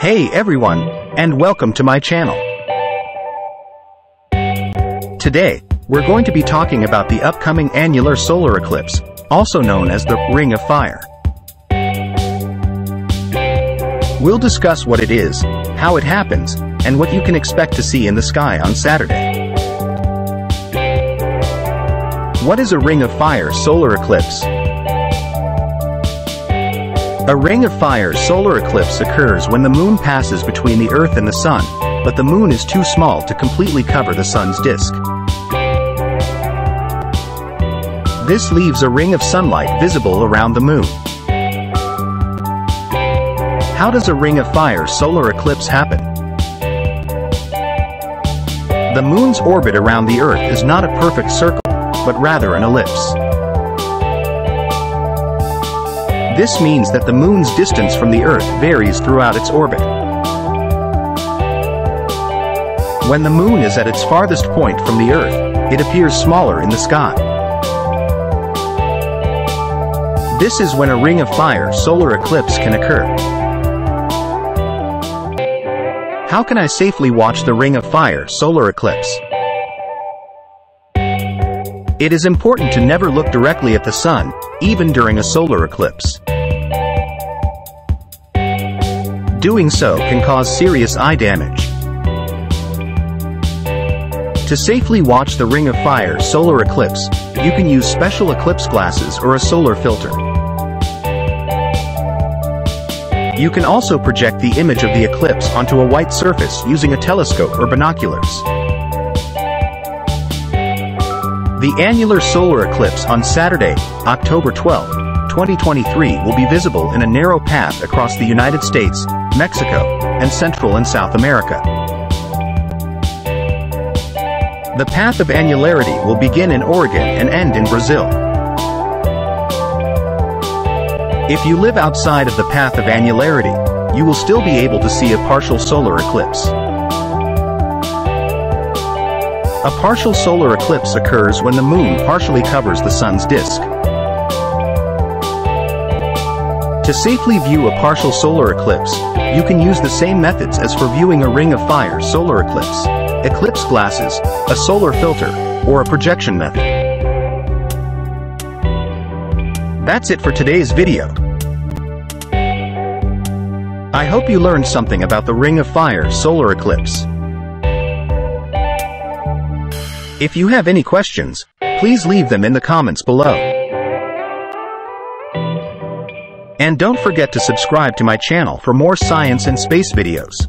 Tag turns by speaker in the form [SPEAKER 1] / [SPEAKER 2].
[SPEAKER 1] Hey everyone, and welcome to my channel. Today, we're going to be talking about the upcoming annular solar eclipse, also known as the Ring of Fire. We'll discuss what it is, how it happens, and what you can expect to see in the sky on Saturday. What is a Ring of Fire solar eclipse? A ring of fire solar eclipse occurs when the moon passes between the Earth and the Sun, but the moon is too small to completely cover the Sun's disk. This leaves a ring of sunlight visible around the moon. How does a ring of fire solar eclipse happen? The moon's orbit around the Earth is not a perfect circle, but rather an ellipse. This means that the moon's distance from the Earth varies throughout its orbit. When the moon is at its farthest point from the Earth, it appears smaller in the sky. This is when a ring of fire solar eclipse can occur. How can I safely watch the ring of fire solar eclipse? It is important to never look directly at the sun, even during a solar eclipse. Doing so can cause serious eye damage. To safely watch the Ring of Fire solar eclipse, you can use special eclipse glasses or a solar filter. You can also project the image of the eclipse onto a white surface using a telescope or binoculars. The annular solar eclipse on Saturday, October 12, 2023 will be visible in a narrow path across the United States, Mexico, and Central and South America. The path of annularity will begin in Oregon and end in Brazil. If you live outside of the path of annularity, you will still be able to see a partial solar eclipse. A partial solar eclipse occurs when the moon partially covers the sun's disk. To safely view a partial solar eclipse, you can use the same methods as for viewing a ring of fire solar eclipse, eclipse glasses, a solar filter, or a projection method. That's it for today's video. I hope you learned something about the Ring of Fire solar eclipse. If you have any questions, please leave them in the comments below. And don't forget to subscribe to my channel for more science and space videos.